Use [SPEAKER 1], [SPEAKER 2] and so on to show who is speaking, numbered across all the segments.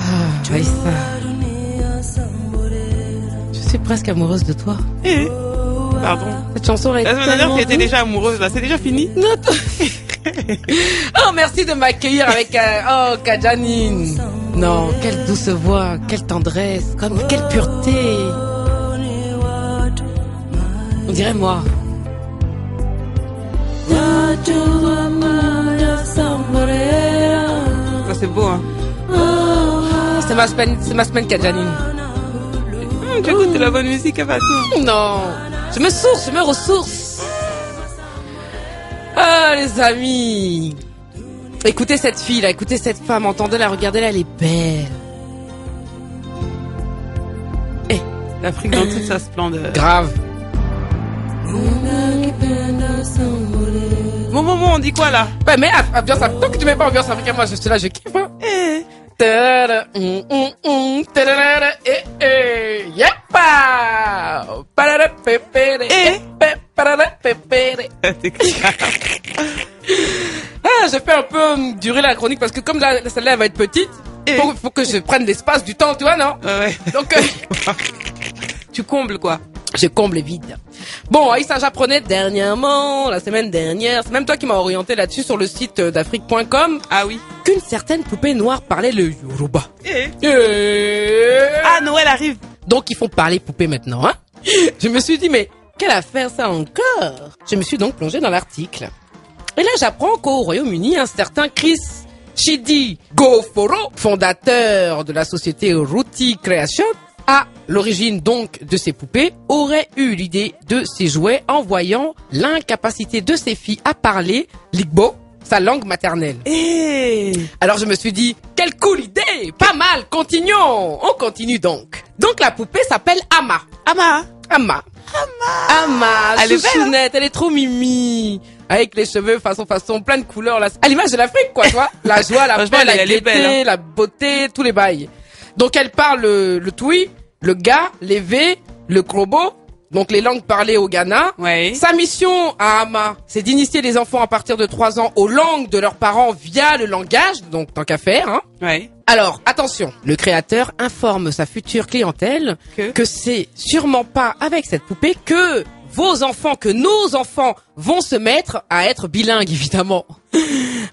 [SPEAKER 1] Ah, je suis presque amoureuse de toi.
[SPEAKER 2] Pardon.
[SPEAKER 1] Cette chanson est
[SPEAKER 2] La semaine dernière, tu étais déjà amoureuse, là. C'est déjà fini?
[SPEAKER 1] Non, oh, merci de m'accueillir avec euh, oh Kajanine. Non, quelle douce voix, quelle tendresse, comme quelle pureté. On dirait moi.
[SPEAKER 2] Ça, c'est beau, hein.
[SPEAKER 1] C'est ma semaine, c'est ma semaine Kajanine.
[SPEAKER 2] Hum, tu écoutes de la bonne musique, Fatou.
[SPEAKER 1] Non, je me source, je me ressource. Ah les amis, écoutez cette fille là, écoutez cette femme, entendez-la, regardez-la, elle est belle.
[SPEAKER 2] L'Afrique dans toute sa splendeur.
[SPEAKER 1] Grave.
[SPEAKER 2] Bon, bon, bon, on dit quoi, là?
[SPEAKER 1] Ouais, mais ah, ambiance, tant que tu mets pas ambiance africaine, moi je suis là, je kiffe. Hein.
[SPEAKER 2] Eh.
[SPEAKER 1] Hum, hum, hum, tadadada, eh, eh, yepa!
[SPEAKER 2] Eh.
[SPEAKER 1] eh. Ah, je fais un peu durer la chronique parce que comme la, celle-là elle va être petite,
[SPEAKER 2] Eh.
[SPEAKER 1] faut, faut que je prenne l'espace du temps, tu vois, non?
[SPEAKER 2] Ouais.
[SPEAKER 1] Donc, euh,
[SPEAKER 2] Tu combles, quoi.
[SPEAKER 1] je comble les vides. Bon, Aïssa, j'apprenais dernièrement, la semaine dernière, c'est même toi qui m'as orienté là-dessus sur le site euh, d'Afrique.com,
[SPEAKER 2] Ah oui.
[SPEAKER 1] qu'une certaine poupée noire parlait le Yoruba.
[SPEAKER 2] Eh.
[SPEAKER 1] Et...
[SPEAKER 2] Ah, Noël arrive.
[SPEAKER 1] Donc ils font parler poupée maintenant, hein Je me suis dit, mais quelle affaire ça encore? Je me suis donc plongé dans l'article. Et là, j'apprends qu'au Royaume-Uni, un certain Chris Chidi Goforo, fondateur de la société Ruti Creation, à l'origine donc de ces poupées, aurait eu l'idée de ces jouets en voyant l'incapacité de ses filles à parler l'igbo, sa langue maternelle.
[SPEAKER 2] Eh.
[SPEAKER 1] Alors je me suis dit, quelle cool idée Pas mal, continuons On continue donc. Donc la poupée s'appelle Ama.
[SPEAKER 2] Ama.
[SPEAKER 1] Ama. Ama. Ama,
[SPEAKER 2] Elle est belle,
[SPEAKER 1] chouchounette, elle est trop mimi. Avec les cheveux façon façon, plein de couleurs. Là. À l'image de l'Afrique, quoi, tu vois La joie, la paix, la gaieté,
[SPEAKER 2] belle, hein.
[SPEAKER 1] la beauté, tous les bails. Donc elle parle le, le Twi, le Ga, les V, le Krobo, donc les langues parlées au Ghana.
[SPEAKER 2] Ouais.
[SPEAKER 1] Sa mission à Ama, c'est d'initier les enfants à partir de 3 ans aux langues de leurs parents via le langage, donc tant qu'à faire. Hein.
[SPEAKER 2] Ouais.
[SPEAKER 1] Alors, attention, le créateur informe sa future clientèle
[SPEAKER 2] Que?
[SPEAKER 1] que c'est sûrement pas avec cette poupée que vos enfants, que nos enfants vont se mettre à être bilingues, évidemment.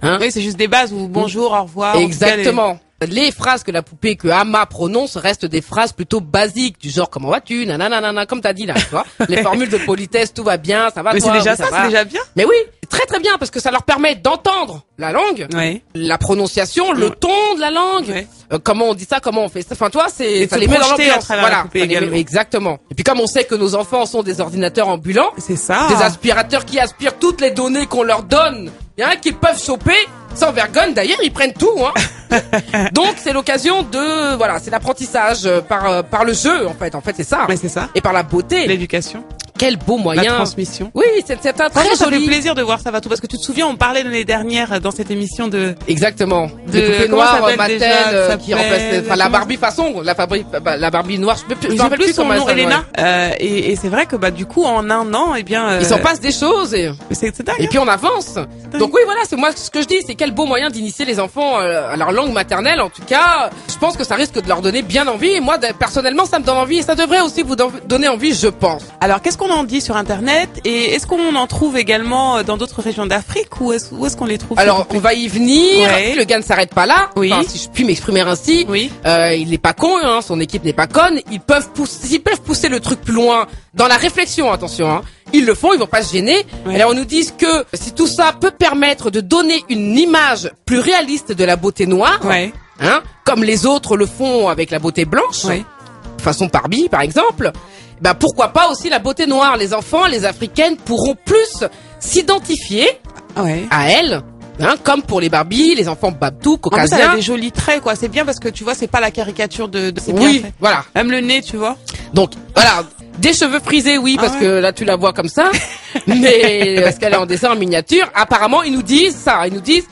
[SPEAKER 1] Hein?
[SPEAKER 2] Oui, c'est juste des bases où bonjour, au revoir.
[SPEAKER 1] Exactement. Les phrases que la poupée, que Ama prononce restent des phrases plutôt basiques, du genre comment vas-tu, nanana, comme t'as dit là, tu vois. Les formules de politesse, tout va bien, ça va
[SPEAKER 2] Mais c'est déjà
[SPEAKER 1] oui,
[SPEAKER 2] ça, c'est déjà bien.
[SPEAKER 1] Mais oui, très très bien parce que ça leur permet d'entendre la langue,
[SPEAKER 2] Ouais.
[SPEAKER 1] la prononciation, le ton de la langue, euh, comment on dit ça, comment on fait ça. Enfin, toi, c'est ça les met dans l'ambiance.
[SPEAKER 2] la
[SPEAKER 1] Voilà, met-
[SPEAKER 2] également.
[SPEAKER 1] exactement. Et puis comme on sait que nos enfants sont des ordinateurs ambulants,
[SPEAKER 2] C'est ça.
[SPEAKER 1] des aspirateurs qui aspirent toutes les données qu'on leur donne, hein, qu'ils peuvent choper sans vergogne. D'ailleurs, ils prennent tout. Hein. Donc c'est l'occasion de voilà, c'est l'apprentissage euh, par euh, par le jeu en fait. En fait, c'est ça.
[SPEAKER 2] Mais c'est ça.
[SPEAKER 1] Et par la beauté.
[SPEAKER 2] L'éducation,
[SPEAKER 1] Quel beau
[SPEAKER 2] la
[SPEAKER 1] moyen.
[SPEAKER 2] transmission.
[SPEAKER 1] Oui, c'est c'est un très
[SPEAKER 2] Franchement, ça
[SPEAKER 1] joli.
[SPEAKER 2] plaisir de voir ça va tout parce que tu te souviens, on parlait l'année dernière euh, dans cette émission de
[SPEAKER 1] Exactement.
[SPEAKER 2] De- s'appelle
[SPEAKER 1] Mattel,
[SPEAKER 2] déjà
[SPEAKER 1] euh, qui enfin, la Barbie façon, la Barbie, bah, la Barbie noire, je je
[SPEAKER 2] je
[SPEAKER 1] rappelle
[SPEAKER 2] plus son nom, Elena.
[SPEAKER 1] ouais.
[SPEAKER 2] Euh, et et c'est vrai que bah du coup en un an, eh bien, euh,
[SPEAKER 1] Il s'en passe des choses et,
[SPEAKER 2] C'est
[SPEAKER 1] et puis on avance. Donc oui, voilà, c'est moi ce que je dis, c'est quel beau moyen d'initier les enfants euh, à leur langue maternelle. En tout cas, je pense que ça risque de leur donner bien envie. Et moi, personnellement, ça me donne envie et ça devrait aussi vous don- donner envie, je pense.
[SPEAKER 2] Alors qu'est-ce qu'on en dit sur internet et est-ce qu'on en trouve également euh, dans d'autres régions d'Afrique ou est-ce où est-ce qu'on les trouve
[SPEAKER 1] Alors, on va y venir.
[SPEAKER 2] Ouais.
[SPEAKER 1] Le gars ne s'arrête pas là.
[SPEAKER 2] Oui.
[SPEAKER 1] Enfin, si je puis m'exprimer ainsi.
[SPEAKER 2] Oui.
[SPEAKER 1] Euh, il n'est pas con, hein, son équipe n'est pas conne. Ils peuvent pousser, s'ils peuvent pousser le truc plus loin dans la réflexion, attention. Hein, ils le font, ils vont pas se gêner.
[SPEAKER 2] Ouais.
[SPEAKER 1] Alors on nous dit que si tout ça peut permettre de donner une image plus réaliste de la beauté noire,
[SPEAKER 2] Ouais.
[SPEAKER 1] hein, comme les autres le font avec la beauté blanche, façon Barbie par exemple, bah pourquoi pas aussi la beauté noire. Les enfants, les africaines pourront plus s'identifier
[SPEAKER 2] Ouais.
[SPEAKER 1] à elle, hein, comme pour les Barbies, les enfants Babtou,
[SPEAKER 2] En plus, elle a
[SPEAKER 1] caucasiens.
[SPEAKER 2] des jolis traits, quoi. C'est bien parce que tu vois, c'est pas la caricature de. de bien
[SPEAKER 1] Oui, voilà.
[SPEAKER 2] Même le nez, tu vois.
[SPEAKER 1] Donc voilà, Des cheveux frisés, oui,
[SPEAKER 2] Ah
[SPEAKER 1] parce
[SPEAKER 2] ouais.
[SPEAKER 1] que là tu la vois comme ça, mais parce qu'elle est en dessin en miniature. Apparemment, ils nous disent ça, ils nous disent,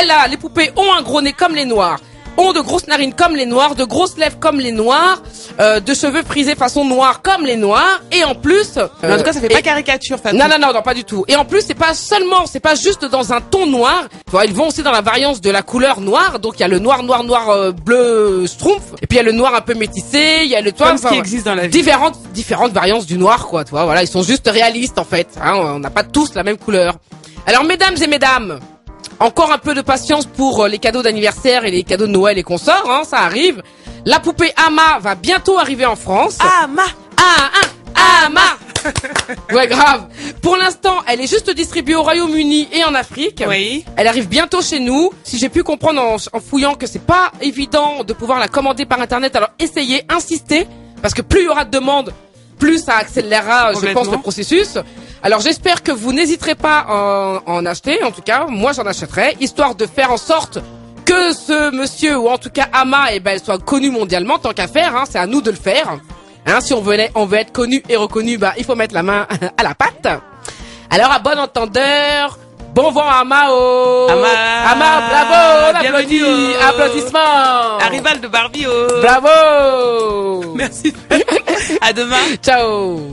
[SPEAKER 1] elle a, les poupées ont un gros nez comme les noirs, ont de grosses narines comme les noirs, de grosses lèvres comme les noirs, euh, de cheveux frisés façon noire comme les noirs, et en plus,
[SPEAKER 2] Mais en tout cas, ça fait
[SPEAKER 1] et-
[SPEAKER 2] pas caricature, Fatou.
[SPEAKER 1] non, non, non, non, pas du tout. Et en plus, c'est pas seulement, c'est pas juste dans un ton noir. Tu vois, ils vont aussi dans la variance de la couleur noire. Donc, il y a le noir, noir, noir, euh, bleu, schtroumpf. Et puis, il y a le noir un peu métissé. Il y a le toi,
[SPEAKER 2] Comme ce
[SPEAKER 1] enfin,
[SPEAKER 2] qui existe dans la vie.
[SPEAKER 1] différentes, différentes variantes du noir, quoi. Tu vois, voilà, ils sont juste réalistes, en fait. Hein, on n'a pas tous la même couleur. Alors, mesdames et mesdames, encore un peu de patience pour euh, les cadeaux d'anniversaire et les cadeaux de Noël et consorts, hein, ça arrive. La poupée Ama va bientôt arriver en France.
[SPEAKER 2] Ah, ma
[SPEAKER 1] Ah, ah, ah, ma Ouais, grave. Pour l'instant, elle est juste distribuée au Royaume-Uni et en Afrique.
[SPEAKER 2] Oui.
[SPEAKER 1] Elle arrive bientôt chez nous. Si j'ai pu comprendre en, en fouillant que c'est pas évident de pouvoir la commander par internet, alors essayez, insistez, parce que plus il y aura de demandes, plus ça accélérera, je pense, le processus. Alors j'espère que vous n'hésiterez pas à en, en acheter. En tout cas, moi j'en achèterai, histoire de faire en sorte que ce monsieur, ou en tout cas Ama, eh ben, soit connue mondialement, tant qu'à faire, hein, c'est à nous de le faire. Hein, si on veut être connu et reconnu, bah, il faut mettre la main à la pâte. Alors, à bon entendeur, bon vent à Mao.
[SPEAKER 2] Ama.
[SPEAKER 1] Ama, bravo, on applaudit,
[SPEAKER 2] au-
[SPEAKER 1] applaudissements.
[SPEAKER 2] Arrival de Barbie. oh.
[SPEAKER 1] Bravo.
[SPEAKER 2] Merci. à demain.
[SPEAKER 1] Ciao.